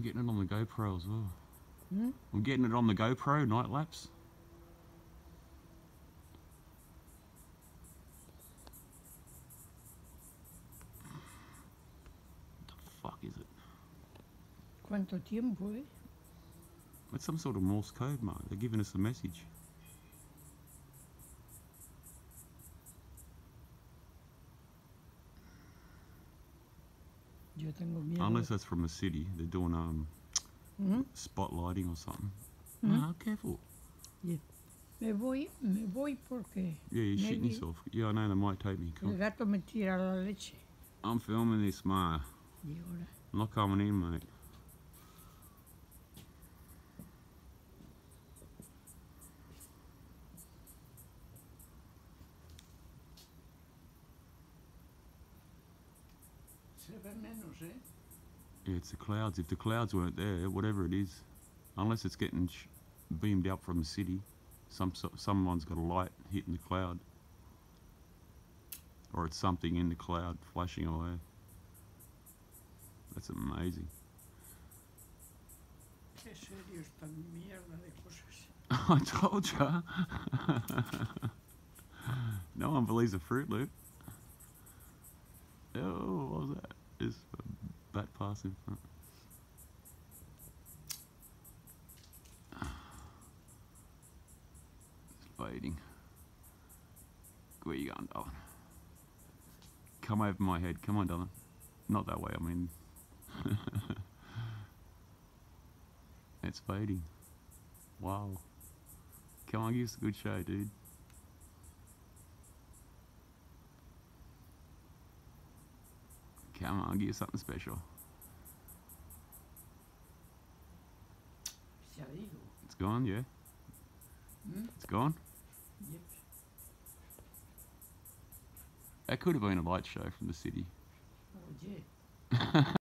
I'm getting it on the GoPro as well. Hmm? I'm getting it on the GoPro night lapse. What the fuck is it? ¿Cuánto tiempo, eh? It's some sort of Morse code, Mark. They're giving us a message. Yo tengo miedo. Unless that's from a city. They're doing um ¿Mm? spotlighting or something. Hmm? Ah, careful. Yeah. Me voy, me voy porque Yeah, you're shitting Maybe. yourself. Yeah, I know they might take me. el Come. gato me tira la leche. I'm filming this, Ma. Y ahora, I'm not coming in, mate. se ve menos, eh? Yeah, it's the clouds. If the clouds weren't there, whatever it is, unless it's getting beamed up from the city, some someone's got a light hitting the cloud, or it's something in the cloud flashing away. That's amazing. I told ya. no one believes a Fruit Loop. Oh, what was that? Bat pass in front. Fading. Where you going, darling? Come over my head. Come on, darling. Not that way. I mean, it's fading. Wow. Come on, give us a good show, dude. Come on, I'll give you something special. Se ha ido. It's gone, yeah? Hmm? It's gone? Yep. That could have been a light show from the city. Oye,